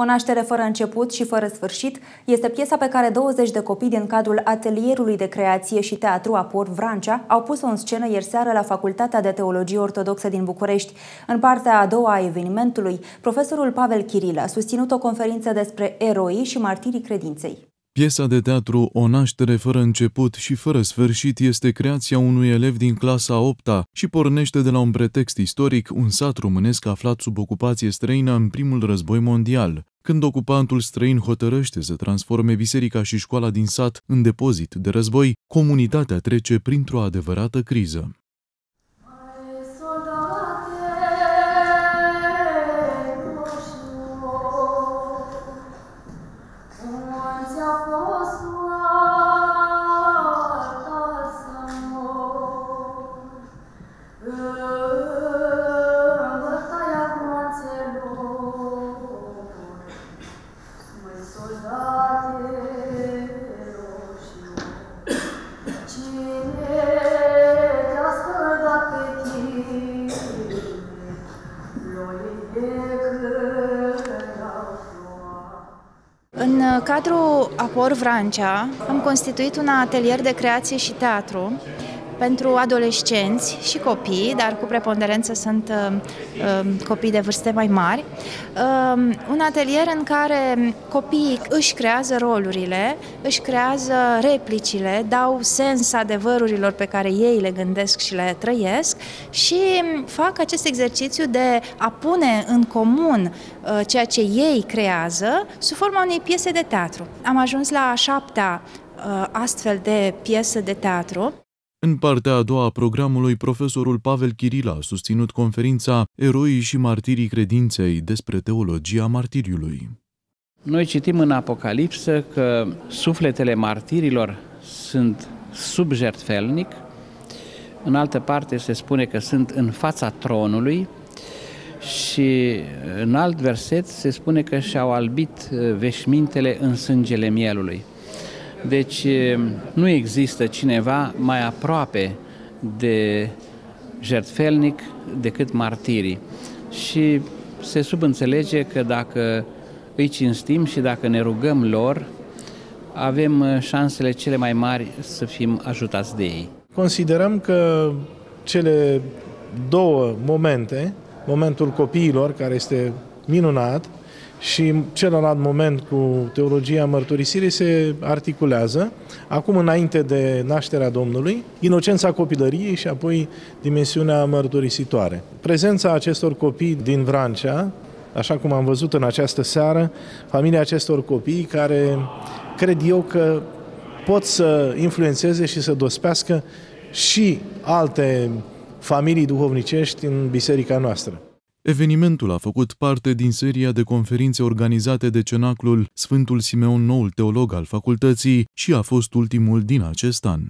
O naștere fără început și fără sfârșit este piesa pe care 20 de copii din cadrul atelierului de creație și teatru Apor Vrancea au pus-o în scenă ieri seară la Facultatea de Teologie Ortodoxă din București. În partea a doua a evenimentului, profesorul Pavel Chirilă a susținut o conferință despre eroi și martirii credinței. Piesa de teatru O naștere fără început și fără sfârșit este creația unui elev din clasa 8 -a și pornește de la un pretext istoric, un sat românesc aflat sub ocupație străină în primul război mondial. Când ocupantul străin hotărăște să transforme biserica și școala din sat în depozit de război, comunitatea trece printr-o adevărată criză. În cadrul Apor Vrancea am constituit un atelier de creație și teatru pentru adolescenți și copii, dar cu preponderență sunt uh, uh, copii de vârste mai mari. Uh, un atelier în care copiii își creează rolurile, își creează replicile, dau sens adevărurilor pe care ei le gândesc și le trăiesc și fac acest exercițiu de a pune în comun uh, ceea ce ei creează sub forma unei piese de teatru. Am ajuns la a șaptea uh, astfel de piesă de teatru. În partea a doua a programului, profesorul Pavel Chirila a susținut conferința Eroii și martirii credinței despre teologia martiriului. Noi citim în Apocalipsă că sufletele martirilor sunt sub jertfelnic, în altă parte se spune că sunt în fața tronului și în alt verset se spune că și-au albit veșmintele în sângele mielului. Deci nu există cineva mai aproape de jertfelnic decât martirii. Și se subînțelege că dacă îi cinstim și dacă ne rugăm lor, avem șansele cele mai mari să fim ajutați de ei. Considerăm că cele două momente, momentul copiilor, care este minunat, și celălalt moment cu teologia mărturisirii se articulează, acum înainte de nașterea Domnului, inocența copilăriei și apoi dimensiunea mărturisitoare. Prezența acestor copii din Vrancea, așa cum am văzut în această seară, familia acestor copii care cred eu că pot să influențeze și să dospească și alte familii duhovnicești în biserica noastră. Evenimentul a făcut parte din seria de conferințe organizate de cenaclul Sfântul Simeon Noul Teolog al facultății și a fost ultimul din acest an.